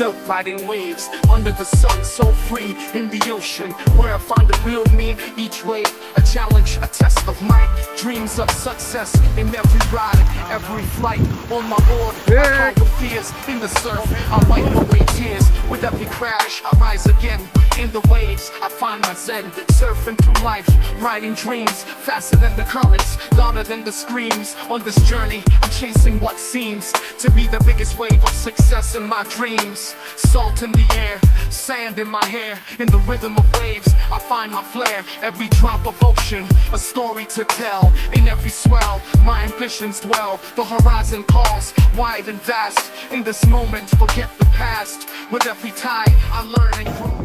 Surfing waves under the sun, so free in the ocean, where I find the real me. Each wave, a challenge, a test of might. Dreams of success in every ride, every flight. On my board, I conquer fears in the surf. I wipe away tears with every crash. I rise again in the waves. I find my zen, surfing through life, riding dreams faster than the currents, louder than the screams. On this journey, I'm chasing what seems to be the biggest wave of success in my dreams. Salt in the air, sand in my hair, in the rhythm of waves, I find my flair. Every drop of ocean, a story to tell. In every swell, my ambitions dwell. The horizon calls, wide and vast. In this moment, forget the past. With every tide, I learn and grow.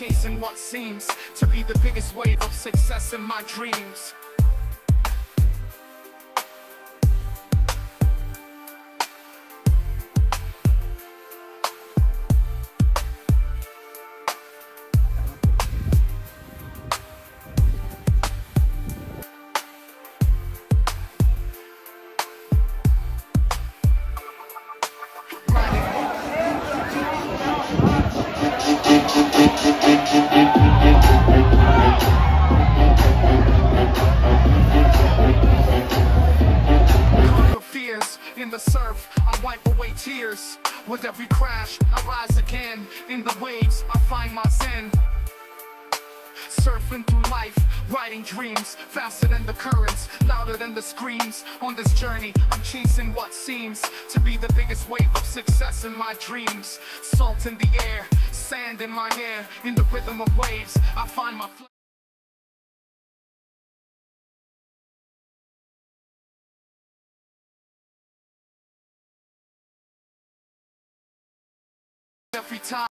Chasing what seems to be the biggest wave of success in my dreams. In the surf. I wipe away tears. With every crash, I rise again. In the waves, I find my zen. Surfing through life, writing dreams faster than the currents, louder than the screams. On this journey, I'm chasing what seems to be the biggest wave of success in my dreams. Salt in the air, sand in my hair, in the rhythm of waves, I find my. Every time.